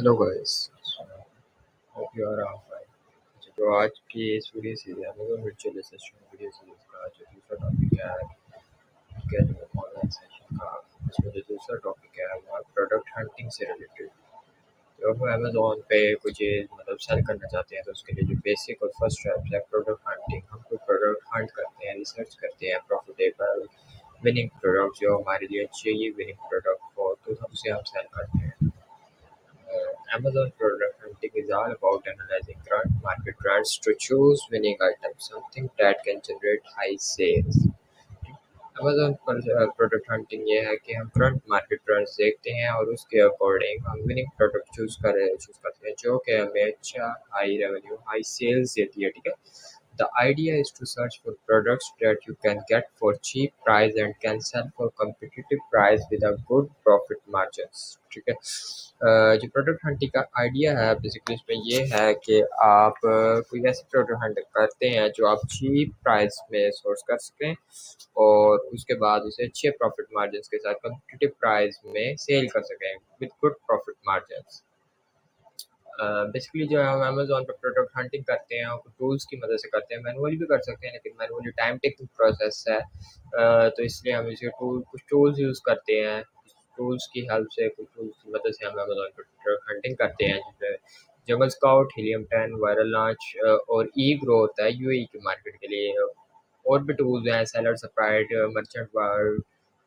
Hello guys hope you are of fine جو آج کی اس video series Amazon virtual assistant video series کا جو دوسرا ٹاپک ہے ٹھیک ہے جو آن لائن سیشن کا، اس میں جو دوسرا ٹاپک ہے، وہ ہے پروڈکٹ ہنٹنگ سے ریلیٹڈ جو ہم امیزون پہ کچھ مطلب سیل کرنا چاہتے ہیں، تو اس کے لیے جو بیسک اور فرسٹ اسٹیپ ہے پروڈکٹ ہنٹنگ ہم کوئی پروڈکٹ ہنٹ کرتے ہیں ریسرچ کرتے ہیں پروفیٹیبل وننگ پروڈکٹ جو ہمارے لیے چاہیے وننگ پروڈکٹ ہو، تو ہم اسے ہم سیل کرتے ہیں۔ Amazon product hunting is all about analyzing current market trends to choose winning items, something that can generate high sales. Amazon product hunting یہ ہے کہ ہم کرنٹ مارکیٹ ٹرینڈس دیکھتے ہیں اور اس کے اکارڈنگ ہم وننگ پروڈکٹ چوز کر چوز کرتے ہیں جو کہ ہمیں اچھا ہائی ریونیو ہائی سیلز دیتی ہے ٹھیک ہے The idea is to search for products that you can get for cheap price and can sell for competitive price with a good profit margins. ٹھیک ہے جو پروڈکٹ ہنٹنگ کا idea ہے basically اس میں یہ ہے کہ آپ کوئی ایسے پروڈکٹ ہنٹ کرتے ہیں جو آپ چیپ پرائز میں سورس کر سکیں اور اس کے بعد اسے اچھے پروفٹ مارجنس کے ساتھ کمپٹیٹیو پرائز میں سیل کر سکیں with good profit margins basically جو ہے، ہم امیزون پہ پروڈکٹ ہنٹنگ کرتے ہیں اور ٹولس کی مدد سے کرتے ہیں مینولی بھی کر سکتے ہیں، لیکن مینولی ٹائم ٹیکنگ پروسیس ہے۔ تو اس لیے ہم اسے ٹول کچھ ٹولس یوز کرتے ہیں۔ ٹولس کی ہیلپ سے، کچھ ٹولس کی مدد سے ہم امیزون پہ پروڈکٹ ہنٹنگ کرتے ہیں۔ جس میں Jungle Scout Helium ten viral launch اور ای گرو ہوتا ہے یو اے کی مارکیٹ کے لیے۔ اور بھی ٹولز ہیں سیلر سپرائٹ مرچنٹ ورلڈ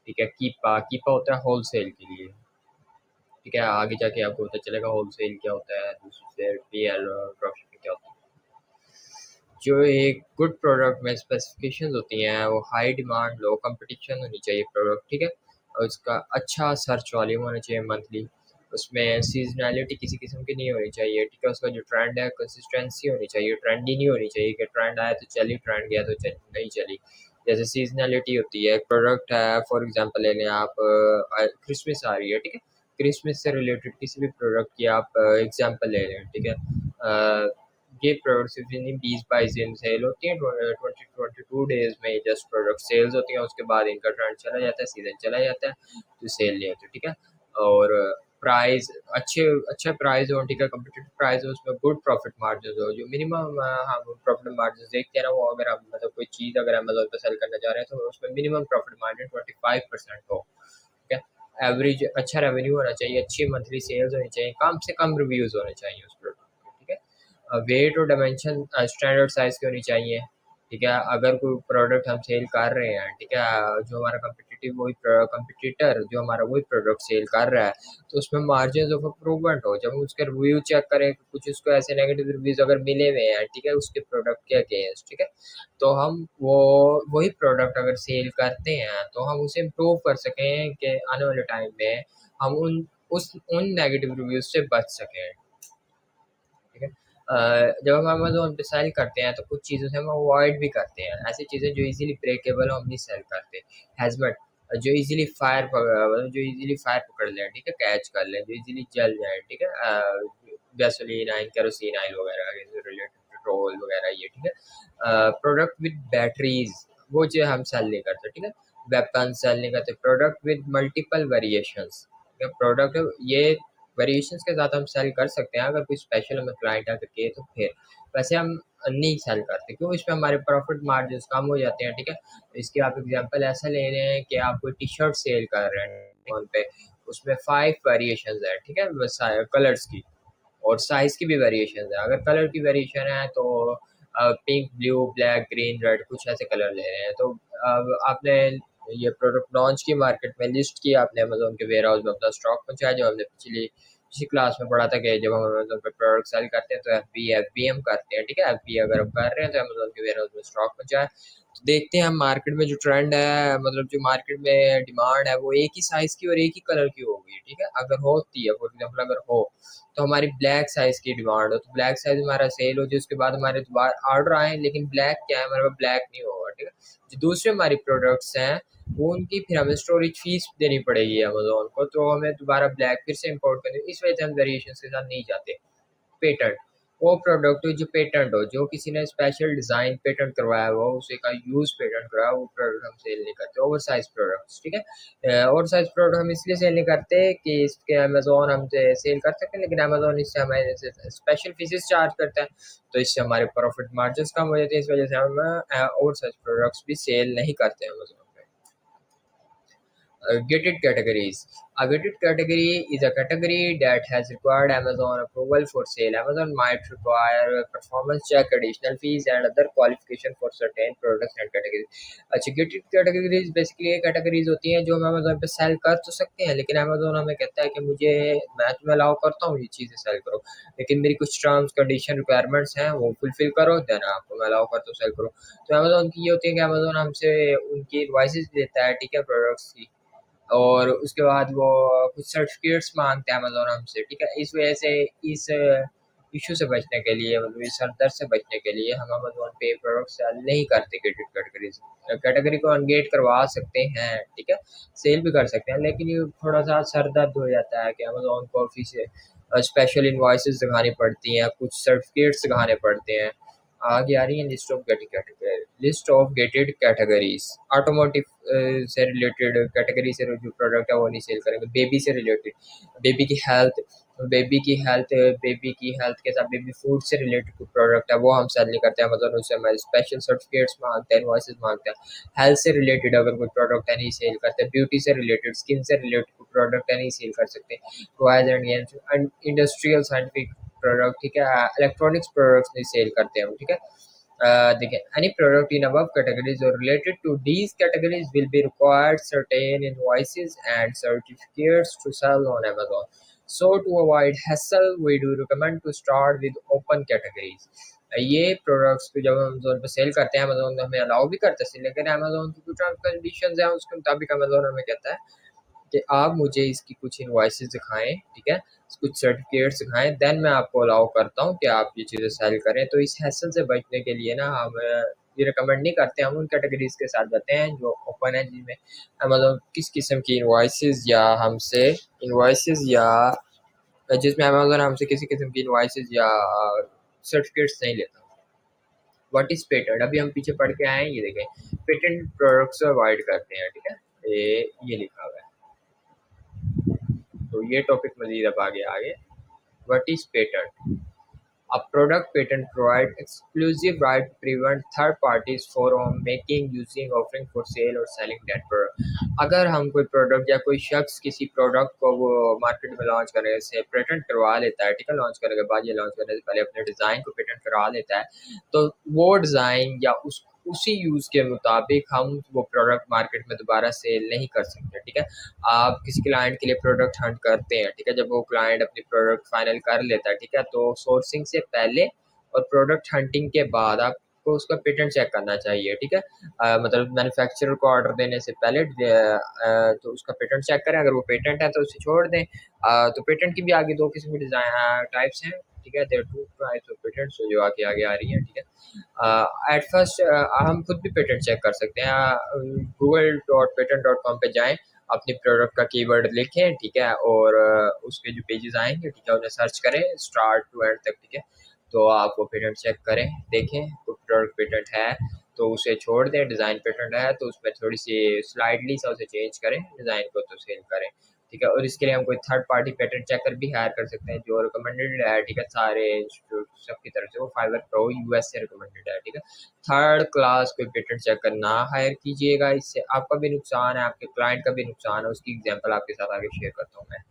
ٹھیک ہے کیپا کیپا ہوتا ہے ہول سیل کے لیے۔ ٹھیک ہے، آگے جا کے آپ کو پتہ چلے گا ہول سیل کیا ہوتا ہے، دوسری سے پی ایل ڈراپ شپنگ کیا ہوتا ہے۔ جو ایک گڈ پروڈکٹ میں اسپیسیفکیشنز ہوتی ہیں، وہ ہائی ڈیمانڈ لو کمپٹیشن ہونی چاہیے پروڈکٹ ٹھیک ہے؟ اور اس کا اچھا سرچ والیوم ہونا چاہیے منتھلی اس میں سیزنالٹی کسی قسم کی نہیں ہونی چاہیے، ٹھیک ہے؟ اس کا جو ٹرینڈ ہے کنسسٹینسی ہونی چاہیے ٹرینڈ ہی نہیں ہونی چاہیے کہ ٹرینڈ آیا تو چلی ٹرینڈ گیا تو نہیں چلی۔ جیسے سیزنالٹی ہوتی ہے پروڈکٹ ہے فار ایگزامپل لے لیں آپ کرسمس آ رہی ہے، ٹھیک ہے؟ کرسمس سے ریلیٹڈ کسی بھی پروڈکٹ کی آپ ایگزامپل لے لیں، ٹھیک ہے؟ یہ پروڈکٹ صرف یعنی بیس بائیس دن سیل ہوتی ہیں، ٹوئنٹی ٹوئنٹی ٹو ڈیز میں جسٹ پروڈکٹ سیلز ہوتی ہیں، اس کے بعد ان کا ٹرینڈ چلا جاتا ہے سیزن چلا جاتا ہے، تو سیل نہیں ہوتی، ٹھیک ہے؟ اور پرائز اچھے اچھا پرائز ہو، ٹھیک ہے؟ کمپٹیٹیو پرائز ہو، اس میں گڈ پروفٹ مارجنز ہو، جو منیمم ہم پروفٹ مارجنز دیکھتے ہیں نا وہ اگر ہم مطلب کوئی چیز اگر امیزون پہ سیل کرنا چاہ رہے ہیں، تو اس میں minimum profit margin twenty five percent ہو۔ ایوریج اچھا ریونیو ہونا چاہیے، اچھی منتھلی سیلز ہونی چاہیے، کم سے کم ریویوز ہونے چاہیے اس پروڈکٹ کے ٹھیک ہے؟ ویٹ اور ڈائمینشن اسٹینڈرڈ سائز کی ہونی چاہیے، ٹھیک ہے؟ اگر کوئی پروڈکٹ ہم سیل کر رہے ہیں، ٹھیک ہے؟ جو ہمارا کمپٹیٹیو وہی کمپٹیٹر جو ہمارا وہی پروڈکٹ سیل کر رہا ہے، تو اس میں مارجنز آف امپرومنٹ ہو۔ جب ہم اس کے ریویو چیک کریں، کچھ اس کو ایسے نیگیٹو ریویوز اگر ملے ہوئے ہیں، ٹھیک ہے، اس کے پروڈکٹ کے اگینسٹ ٹھیک ہے۔ تو ہم وہ، وہی پروڈکٹ اگر سیل کرتے ہیں، تو ہم اسے امپروو کر سکیں کہ آنے والے ٹائم میں ہم ان، اس، ان نیگیٹو ریویوز سے بچ سکیں۔ ٹھیک ہے۔ جب ہم امیزون پہ سیل کرتے ہیں، تو کچھ چیزوں سے ہم اوائڈ بھی کرتے ہیں۔ ایسی چیزیں جو ایزیلی بریکیبل ہم نہیں سیل کرتے۔ ہیزمٹ جو ایزیلی مطلب فائر جو ایزیلی فائر پکڑ لیں، ٹھیک ہے؟ کیچ کر لیں، جو ایزیلی جل جائیں، ٹھیک ہے؟ گیسولین آئل کیروسین آئل وغیرہ ریلیٹڈ پیٹرول وغیرہ، یہ، ٹھیک ہے؟ پروڈکٹ وتھ بیٹریز وہ جو ہم سیل نہیں کرتے، ٹھیک ہے؟ ویپن سیل نہیں کرتے product with multiple variations product یہ ویریشنس کے ساتھ ہم سیل کر سکتے ہیں، اگر کوئی اسپیشل ہمیں کلائنٹ آ کے تو پھر۔ ویسے ہم نہیں سیل کرتے کیوں اس میں ہمارے پروفٹ مارجنس کم ہو جاتے ہیں، ٹھیک ہے؟ اس کی آپ ایگزامپل ایسا لے رہے ہیں کہ آپ کوئی ٹی شرٹ سیل کر رہے ہیں فون پہ، اس میں فائیو ویریشنز ہیں، ٹھیک ہے؟ کلرس کی، اور سائز کی بھی ویریشنز ہیں۔ اگر کلر کی ویریشن ہے تو pink blue black green red کچھ ایسے کلر لے رہے ہیں۔ تو آپ نے یہ پروڈکٹ لانچ کی مارکیٹ میں لسٹ کی، آپ نے امیزون کے ویئر ہاؤس میں اپنا اسٹاک پہنچایا جو ہم نے پچھلی اسی کلاس میں پڑھا تھا کہ جب ہم امیزون پہ پروڈکٹ سیل کرتے ہیں تو F B F B M کرتے ہیں، ٹھیک ہے؟ ایف بی اگر ہم کر رہے ہیں تو امیزون کے ویئر ہاؤس میں اسٹاک پہنچائے تو دیکھتے ہیں ہم مارکیٹ میں جو ٹرینڈ ہے مطلب جو مارکیٹ میں ڈیمانڈ ہے، وہ ایک ہی سائز کی اور ایک ہی کلر کی ہوگی، ٹھیک ہے؟ اگر ہوتی ہے فار ایگزامپل اگر ہو، تو ہماری بلیک سائز کی ڈیمانڈ ہو۔ تو بلیک سائز ہمارا سیل ہو، جو اس کے بعد ہمارے دوبارہ آرڈر آئیں لیکن بلیک کیا ہے؟ ہمارے پاس بلیک نہیں ہوگا، ٹھیک ہے؟ جو دوسرے ہماری پروڈکٹس ہیں وہ ان کی پھر ہمیں اسٹوریج فیس دینی پڑے گی امیزون کو، تو ہمیں دوبارہ بلیک پھر سے امپورٹ کریں اس وجہ سے ہم ویریشنس کے ساتھ نہیں جاتے۔ پیٹنٹ وہ پروڈکٹ جو پیٹنٹ ہو، جو کسی نے اسپیشل ڈیزائن پیٹنٹ کروایا ہوا، اسے کا یوز پیٹنٹ کروایا، وہ پروڈکٹ ہم سیل نہیں کرتے اوور سائز پروڈکٹس ٹھیک ہے؟ اوور سائز پروڈکٹ ہم اس لیے سیل نہیں کرتے کہ اس کے امیزون ہم سے سیل کر سکتے ہیں لیکن امیزون اس سے ہمیں اسپیشل فیسز چارج کرتا ہے۔ تو اس سے ہمارے پروفٹ مارجنس کم ہو جاتے ہیں، اس وجہ سے ہم اوور سائز پروڈکٹس بھی سیل نہیں کرتے Amazon Uh, gated categories. A gated category is a category that has required Amazon approval for sale. Amazon might require performance check, additional fees, and other qualification for certain products and categories. اچھا gated categories basically یہ categories ہوتی ہیں جو ہم Amazon پہ cell کر تو سکتے ہیں لیکن امیزون ہمیں کہتا ہے کہ مجھے میں تمہیں الاؤ کرتا ہوں یہ چیزیں سیل کرو لیکن میری کچھ ٹرمس کنڈیشن ریکوائرمنٹس ہیں وہ فلفل کرو دین آپ کو میں الاؤ کرتا ہوں سیل کرو تو امیزون کی یہ ہوتی ہے کہ امیزون ہم سے ان کی انوائسز دیتا ہے ٹھیک ہے پروڈکٹس کی اور اس کے بعد وہ کچھ سرٹیفکیٹس مانگتے ہیں امیزون ہم سے، ٹھیک ہے؟ اس وجہ سے، اس ایشو سے بچنے کے لیے مطلب اس سر درد سے بچنے کے لیے ہم امیزون پہ پروڈکٹ سیل نہیں کرتے گیٹڈ کیٹیگریز کیٹیگری کو انگیٹ کروا سکتے ہیں، ٹھیک ہے؟ سیل بھی کر سکتے ہیں، لیکن یہ تھوڑا سا سر درد ہو جاتا ہے کہ امیزون کو آفس سے اسپیشل انوائسز دکھانی پڑتی ہیں، کچھ سرٹیفکیٹس دکھانے پڑتے ہیں۔ آگے آ رہی ہیں list of list of gated categories automotive سے ریلیٹڈ کیٹیگری سے جو پروڈکٹ ہے وہ نہیں سیل کریں گے. بیبی سے ریلیٹڈ بیبی کی ہیلتھ بیبی کی ہیلتھ بیبی کی ہیلتھ کے ساتھ بیبی فوڈ سے ریلیٹڈ پروڈکٹ ہے وہ ہم سیل نہیں کرتے. ہیں اس سے ہمارے اسپیشل سرٹیفکیٹس مانگتے ہیں انوائسز مانگتے ہیں. ہیلتھ سے ریلیٹڈ اگر کوئی پروڈکٹ ہے نہیں سیل کرتے. بیوٹی سے ریلیٹڈ اسکن سے ریلیٹڈ کوئی پروڈکٹ ہے نہیں سیل کر سکتے. انڈسٹریل سائنٹیفک پروڈکٹ ٹھیک ہے الیکٹرانکس پروڈکٹس نہیں سیل کرتے ہم ٹھیک ہے دیکھیں any product in above categories اور related to these categories will be required certain invoices and certificates to sell on Amazon so to avoid hassle we do recommend to start with open categories یہ products کو جب Amazon پہ cell کرتے ہیں Amazon ہمیں الاؤ بھی کرتے ہیں لیکن امیزون کی کچھ کنڈیشنز ہیں، اس کے مطابق امیزون ہمیں کہتا ہے کہ آپ مجھے اس کی کچھ انوائسز دکھائیں، ٹھیک ہے؟ کچھ سرٹیفکیٹس دکھائیں دین میں آپ کو الاؤ کرتا ہوں کہ آپ یہ چیزیں سیل کریں۔ تو اس حیثل سے بچنے کے لیے نا ہم یہ ریکمینڈ نہیں کرتے، ہم ان کیٹیگریز کے ساتھ جاتے ہیں جو اوپن ہیں، جن میں امیزون کس قسم کی انوائسز یا ہم سے انوائسز یا، جس میں امیزون ہم سے کسی قسم کی انوائسز یا سرٹیفکیٹس نہیں لیتا۔ واٹ از پیٹنٹ ابھی ہم پیچھے پڑھ کے آئے ہیں، یہ دیکھیں۔ پیٹنٹ پروڈکٹس اوائڈ کرتے ہیں، ٹھیک ہے؟ یہ لکھا ہوا ہے۔ تو یہ ٹاپک مزید اب آگے آگے۔ What is patent product patent provide exclusive right prevent third parties from making using offering for sale or selling that product اگر ہم کوئی پروڈکٹ یا کوئی شخص کسی پروڈکٹ کو وہ مارکیٹ میں لانچ کرنے سے پیٹنٹ کروا لیتا ہے ٹھیک ہے لانچ کرنے کے بعد یہ لانچ کرنے سے پہلے اپنے ڈیزائن کو پیٹنٹ کروا لیتا ہے، تو وہ ڈیزائن یا اس اسی یوز کے مطابق ہم وہ پروڈکٹ مارکیٹ میں دوبارہ سیل نہیں کر سکتے، ٹھیک ہے؟ آپ کسی کلائنٹ کے لیے پروڈکٹ ہنٹ کرتے ہیں، ٹھیک ہے؟ جب وہ کلائنٹ اپنی پروڈکٹ فائنل کر لیتا ہے، ٹھیک ہے؟ تو سورسنگ سے پہلے اور پروڈکٹ ہنٹنگ کے بعد آپ کو اس کا پیٹنٹ چیک کرنا چاہیے، ٹھیک ہے؟ مطلب مینوفیکچرر کو آرڈر دینے سے پہلے تو اس کا پیٹنٹ چیک کریں، اگر وہ پیٹنٹ ہے تو اسے چھوڑ دیں۔ تو پیٹنٹ کی بھی آگے دو قسم کے ڈیزائن ٹائپس ہیں۔ ٹھیک ہے there two types of patents جو آگے آگے آ رہی ہیں، ٹھیک ہے۔ ایٹ فرسٹ ہم خود بھی پیٹنٹ چیک کر سکتے ہیں۔ Google dot patent dot com پہ جائیں، اپنی پروڈکٹ کا کی ورڈ لکھیں، ٹھیک ہے، اور اس کے جو پیجز آئیں گے، ٹھیک ہے، انہیں سرچ کریں اسٹارٹ ٹو اینڈ تک، ٹھیک ہے۔ تو آپ وہ پیٹنٹ چیک کریں، دیکھیں، کوئی پروڈکٹ پیٹنٹ ہے تو اسے چھوڑ دیں ڈیزائن پیٹنٹ ہے تو اس میں تھوڑی سی سلائڈلی سا اسے چینج کریں ڈیزائن کو تو سیل کریں۔ ٹھیک ہے، اور اس کے لیے ہم کوئی تھرڈ پارٹی پیٹرن چیکر بھی ہائر کر سکتے ہیں، جو ریکمنڈیڈ ہے، ٹھیک ہے، سارے انسٹیٹیوٹ سب کی طرف سے، وہ فائبر پرو یو ایس سے ریکمنڈیڈ ہے، ٹھیک ہے۔ تھرڈ کلاس کوئی پیٹرن چیکر نہ ہائر کیجیے گا، اس سے آپ کا بھی نقصان ہے، آپ کے کلائنٹ کا بھی نقصان ہے، اس کی ایگزامپل آپ کے ساتھ آگے شیئر کرتا ہوں میں۔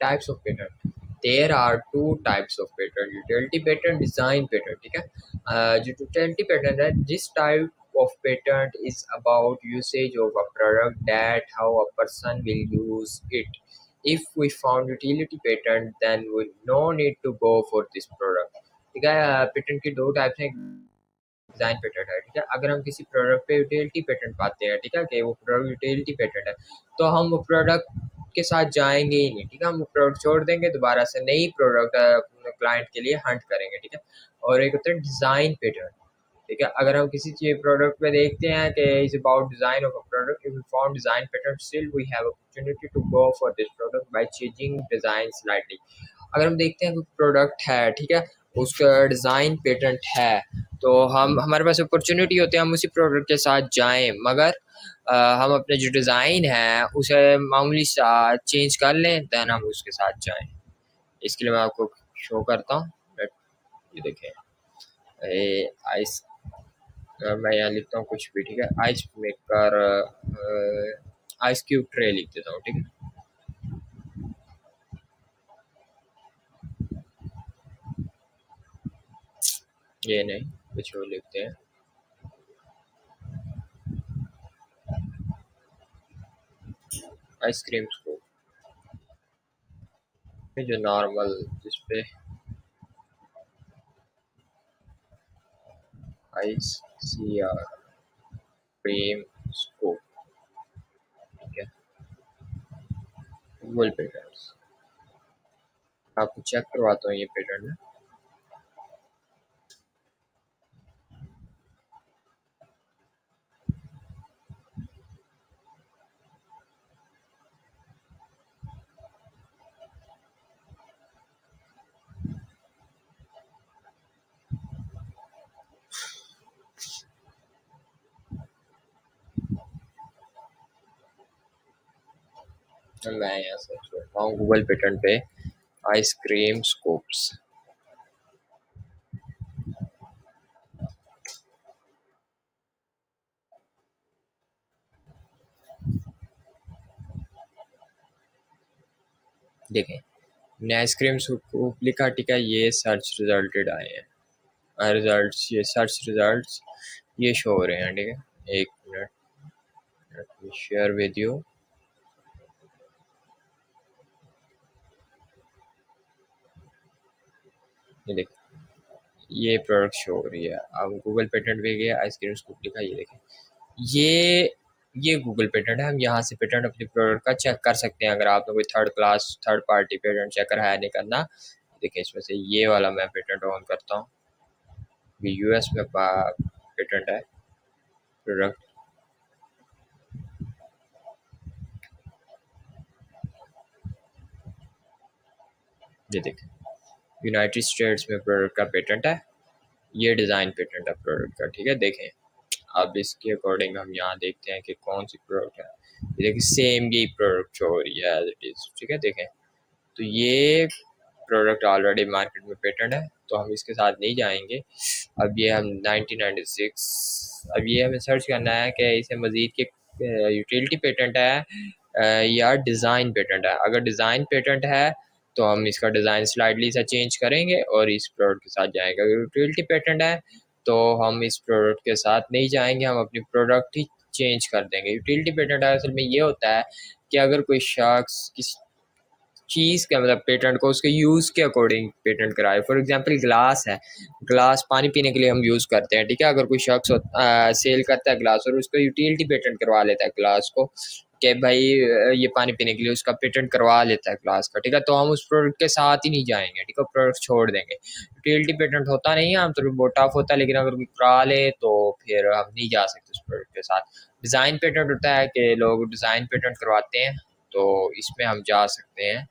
Types of patent there are two types of patent utility patent design patent ٹھیک ہے۔ جو یوٹیلٹی پیٹرن ہے، جس type of patent is about usage of a product that how a person will use it. If we found utility patent, then we no need to go for this product. ٹھیک ہے patent کی دو types ہیں design patent ہے ٹھیک ہے اگر ہم کسی پروڈکٹ پہ یوٹیلٹی پیٹنٹ پاتے ہیں ٹھیک ہے کہ وہ پروڈکٹ یوٹیلٹی پیٹنٹ ہے تو ہم وہ پروڈکٹ کے ساتھ جائیں گے ہی نہیں ٹھیک ہے ہم وہ پروڈکٹ چھوڑ دیں گے دوبارہ سے نئی پروڈکٹ کلائنٹ کے لیے ہنٹ کریں گے ٹھیک ہے اور ایک ہوتا ہے ڈیزائن پیٹنٹ ٹھیک ہے؟ اگر ہم کسی چیز پروڈکٹ پہ دیکھتے ہیں کہ is about design of a product if form design patent still we have opportunity to go for this product by changing design slightly اگر ہم دیکھتے ہیں کوئی پروڈکٹ ہے، ٹھیک ہے؟ اس کا ڈیزائن پیٹنٹ ہے، تو ہم، ہمارے پاس اپرچونیٹی ہوتی ہے ہم اسی پروڈکٹ کے ساتھ جائیں، مگر ہم اپنے جو ڈیزائن ہے، اسے معمولی سا چینج کر لیں دین ہم اس کے ساتھ جائیں۔ اس کے لیے میں آپ کو شو کرتا ہوں۔ یہ دیکھیں۔ آئس میں یہاں لکھتا ہوں کچھ بھی، ٹھیک ہے؟ Ice maker ice cube tray لکھ دیتا ہوں، ٹھیک ہے؟ یہ نہیں، کچھ اور لکھتے ہیں۔ آئس کریم کو جو نارمل، جس پہ ice. C R frame scoop ٹھیک ہے گوگل پیٹرنس آپ کو چیک کرواتا ہوں یہ پیٹرن میں میں یہاں سرچ کرتا ہوں گوگل پیٹرن پہ آئس کریم اسکوپس دیکھیں نے آئس کریم اسکوپ لکھا ٹھیک ہے یہ سرچ ریزلٹیڈ آئے ہیں ریزلٹس یہ سرچ ریزلٹس یہ شو ہو رہے ہیں ٹھیک ہے ایک منٹ شیئر ود یو یہ دیکھیں۔ یہ پروڈکٹ شو ہو رہی ہے۔ اب گوگل پیٹنٹ پہ گیا آئس کریم اسکوپ لکھا یہ دیکھیں۔ یہ یہ گوگل پیٹنٹ ہے۔ ہم یہاں سے پیٹنٹ اپنی پروڈکٹ کا چیک کر سکتے ہیں۔ اگر آپ نے کوئی third class third party patent check کر ہے نہیں کرنا، دیکھیں اس میں سے یہ والا میں پیٹنٹ آن کرتا ہوں۔ یہ یو ایس میں پیٹنٹ ہے۔ پروڈکٹ یہ دیکھیں۔ یونائٹیڈ اسٹیٹس میں پروڈکٹ کا پیٹنٹ ہے، یہ ڈیزائن پیٹنٹ ہے پروڈکٹ کا، ٹھیک ہے؟ دیکھیں، اب اس کے اکارڈنگ ہم یہاں دیکھتے ہیں کہ کون سی پروڈکٹ ہے۔ یہ دیکھیں سیم یہی پروڈکٹ ہو رہی ہے ایز اٹ از ٹھیک ہے؟ دیکھیں، تو یہ پروڈکٹ آلریڈی مارکیٹ میں پیٹنٹ ہے، تو ہم اس کے ساتھ نہیں جائیں گے۔ اب یہ ہم نائنٹین نائنٹی سکس اب یہ ہمیں سرچ کرنا ہے کہ اسے مزید کے یوٹیلٹی پیٹنٹ ہے یا ڈیزائن پیٹنٹ ہے۔ اگر ڈیزائن پیٹنٹ ہے تو ہم اس کا ڈیزائن سلائڈلی سا چینج کریں گے اور اس پروڈکٹ کے ساتھ جائیں گے۔ اگر یوٹیلٹی پیٹنٹ ہے تو ہم اس پروڈکٹ کے ساتھ نہیں جائیں گے، ہم اپنی پروڈکٹ ہی چینج کر دیں گے۔ یوٹیلٹی پیٹنٹ اصل میں یہ ہوتا ہے کہ اگر کوئی شخص کس چیز کا مطلب پیٹنٹ کو اس کے یوز کے اکارڈنگ پیٹنٹ کرائے۔ فار ایگزامپل گلاس ہے۔ گلاس پانی پینے کے لیے ہم یوز کرتے ہیں، ٹھیک ہے؟ اگر کوئی شخص سیل کرتا ہے گلاس اور اس کو یوٹیلٹی پیٹنٹ کروا لیتا ہے گلاس کو کہ بھائی یہ پانی پینے کے لیے اس کا پیٹنٹ کروا لیتا ہے کلاس کا، ٹھیک ہے؟ تو ہم اس پروڈکٹ کے ساتھ ہی نہیں جائیں گے، ٹھیک ہے؟ پروڈکٹ چھوڑ دیں گے۔ یوٹیلٹی پیٹنٹ ہوتا نہیں ہے، عام طور پہ بہت ٹف ہوتا ہے، لیکن اگر کوئی کرا لے تو پھر ہم نہیں جا سکتے اس پروڈکٹ کے ساتھ۔ ڈیزائن پیٹنٹ ہوتا ہے کہ لوگ ڈیزائن پیٹنٹ کرواتے ہیں، تو اس میں ہم جا سکتے ہیں۔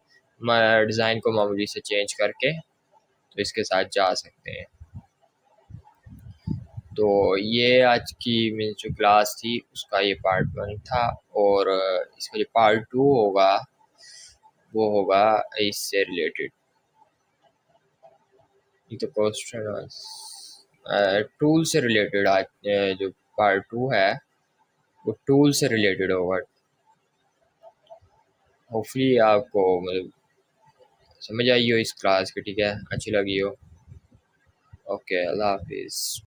ڈیزائن کو معمولی سے چینج کر کے تو اس کے ساتھ جا سکتے ہیں۔ تو یہ آج کی میری جو کلاس تھی، اس کا یہ پارٹ ون تھا اور اس کا جو پارٹ ٹو ہوگا، وہ ہوگا اس سے ریلیٹڈ تو کوشچن ٹول سے ریلیٹڈ آج جو پارٹ ٹو ہے، وہ ٹول سے ریلیٹڈ ہوگا۔ ہوپفلی آپ کو مطلب سمجھ آئی ہو اس کلاس کی، ٹھیک ہے؟ اچھی لگی ہو۔ اوکے اللہ حافظ۔